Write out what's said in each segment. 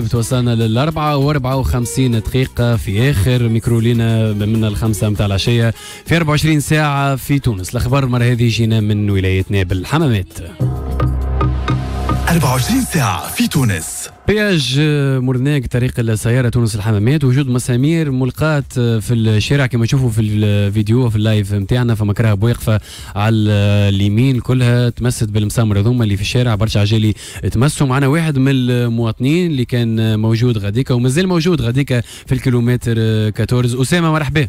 بتوصلنا للأربعة وأربعة وخمسين دقيقة في آخر ميكرو لينا من الخمسة متاع العشية في 24 ساعة في تونس. الأخبار المرة هذه جينا من ولاية نابل. حمامات. 24 ساعة في تونس. péage مرناق طريق السيارة تونس الحمامات وجود مسامير ملقاة في الشارع كما تشوفوا في الفيديو في ال live نتاعنا فما كراهب واقفة على اليمين كلها تمست بالمسامر هذوما اللي في الشارع برشا عجالي تمسوا معنا واحد من المواطنين اللي كان موجود غاديكا ومازال موجود غاديكا في الكيلومتر 14 أسامة مرحبا.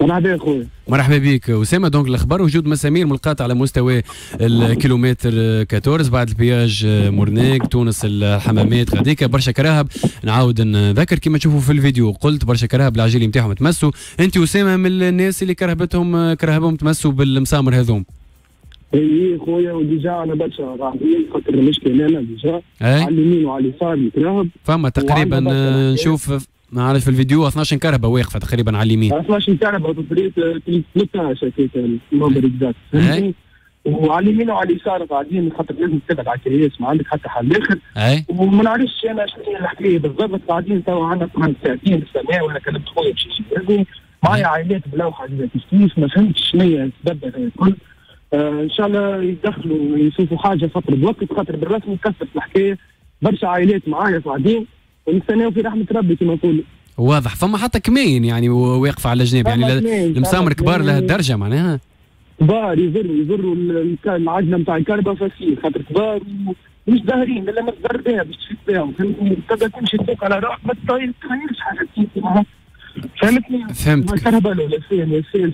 مرحبا خويا. مرحبا بك. اسامه donc الأخبار وجود مسامير ملقاة على مستوى الكيلومتر 14 بعد ال péage مرناق تونس الحمامات غاديك. برشا كراهب. نعاود نذكر كما تشوفوا في الفيديو. قلت برشا كراهب العجيلي نتاعهم تمسوا. أنت اسامه من الناس اللي كرهبتهم كرهبهم تمسوا بالمسامر هذوم؟ إي خويا وديجا أنا برشا غاديين خاطر المشكلة أنا ديجا. على اليمين وعلى اليسار متراهب فما تقريبا نشوف ما نعرف في الفيديو 12 كرهبة واقفه تقريبا على اليمين. 12 كهرباء بطريق 13 هكاك النمبر اكزاكت وعلى اليمين وعلى اليسار قاعدين خاطر لازم تبعد على الكرياس ما عندك حتى حل. اخر اي وما نعرفش أنا شنو هي الحكاية بالضبط. قاعدين توا عندنا ساعتين بالسماء وأنا كلمت خويا باش يجي معايا عائلات بلوحة كيف كيف ما فهمتش شنو هي السبب هذا الكل. آه إن شاء الله يدخلوا ويشوفوا حاجة فتره وقت خاطر بالرسمي كثرت الحكاية. برشا عائلات معايا قاعدين. ونستناو في رحمة ربي كما نقولوا. واضح. فما حتى كمين يعني واقفه على الجناب يعني المسامر كبار. لهالدرجه معناها. كبار ال- ال- العجله نتاع الكهرباء فاسين خاطر كبار ومش ظاهرين الا ما تضر بها باش تفيد بها فهمتني؟ تبدأ تمشي تفوق على روحك ما تغيرش حاجة فهمتني؟ فهمتك. ما الكهرباء ولا فين ولا فين.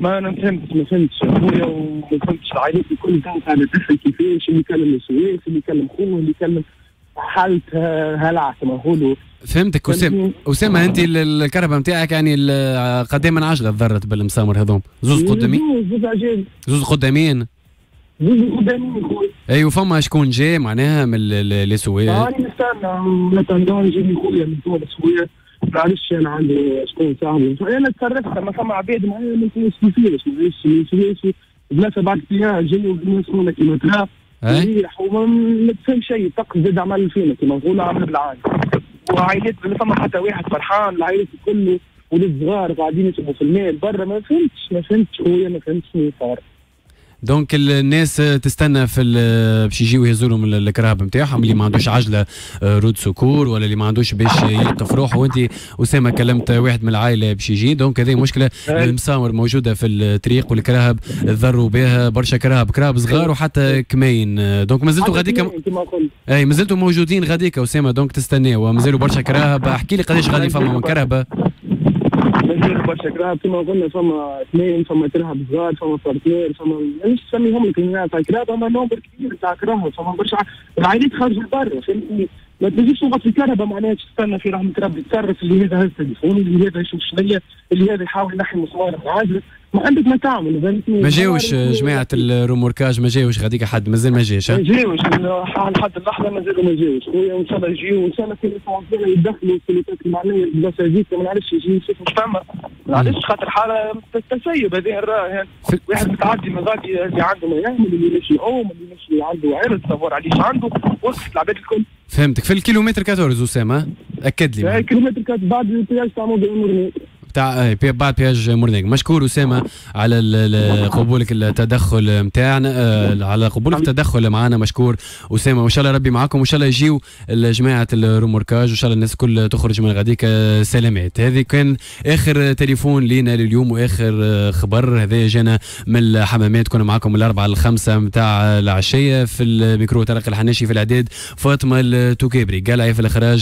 ما أنا ما فهمتش ما فهمتش. خويا وما فهمتش العائلات الكل كانت على كيفاش اللي يكلم السويس اللي يكلم خوه اللي يكلم حالته هلع كما نقولوا فهمتك فهمتني؟ اسامه أنت ال- الكهرباء نتاعك يعني ال- قد من عجله تضرت بالمسامر هذوم؟ زوز قدامين زوز زوز قدامين؟ زوز قدامين اي وفما شكون جاي معناها من لي سويس أنا نستنى مثلا يجيني خويا من تونس خويا. معلش أنا عندي شكون صاحبي. أنا تصرفت ما فما عباد معايا من كيفاش معلش من تونس بلاصة بعد فيها جاي هنا كيما ترى اي مريح وما ما تفهم شيء طق زاد عمل فينا كيما نقولوا عمل بالعاد وعائلات ما فما حتى واحد فرحان العائلات الكل ولاد صغار قاعدين يسبوا في المال برا ما فهمتش ما فهمتش خويا ما فهمتش شنو صار. دونك ال- الناس تستنى في باش يجيو يهزوا لهم ال- الكرهب نتاعهم اللي ما عندوش عجلة آه، roue secours ولا اللي ما عندوش باش يلقف روحه. وانت أسامة كلمت واحد من العائلة باش يجي. donc هذه مشكلة أي. المسامر موجودة في الطريق والكراهب ضروا بها برشا كراهب كراهب صغار وحتى كميون. آه، donc مازلتوا غاديك أي مازلتوا موجودين غاديك أسامة. donc تستناو. ومازالوا برشا كراهب. احكي لي قداش غادي فما من كرهبه كراهب كما قلنا فما اثنين فما كرهب صغار فما Partner فما مش تسميهم لك الناس تاع كراب هما نومبر كبير تاع كرهب فما برشا. العائلات خارج برا فهمتني؟ ما تجيش تضغط في الكهرباء معناها تستنى في رحمة ربي تصرف اللي هذا هز التليفون اللي هذا يشوف شنيا اللي هذا يحاول ينحي المسمار من عاجله ما عندك ما تعمل ما جاوش جماعة الروموركاج ما جاوش غاديك حد مازال ما جاش ما؟ جاوش لحد اللحظة مازالوا ما جاوش. خويا وإن شاء الله يجيو وإن شاء الله كل يسمعوا يدخلوا السلوكات المعنيه هذيك. ما نعرفش يجي يشوفوا فما معلش خاطر حالة تسيب هذه الراه في- واحد متعدي من غادي اللي عنده ما يعمل اللي ماشي يقوم اللي ماشي عنده عرض تصور عليش عنده؟ وقفت العباد الكل. فهمتك. في الكيلومتر 14 أسامة أكد لي هاي كيلومتر كانت بعد البياج تاع المرني بتاع آه، بعد بياج مورنيك مشكور أسامة على قبولك التدخل نتاعنا آه، على قبولك التدخل معنا مشكور أسامة. وإن شاء الله ربي معاكم وإن شاء الله يجيو جماعة الروموركاج وإن شاء الله الناس الكل تخرج من غاديك آه، سلامات. هذه كان آخر تليفون لينا لليوم وآخر خبر. هذا جانا من الحمامات. كنا معاكم من الأربعة للخمسه نتاع العشية في الميكرو طارق الحناشي في الإعداد فاطمة التوكيبري قلعي في الاخراج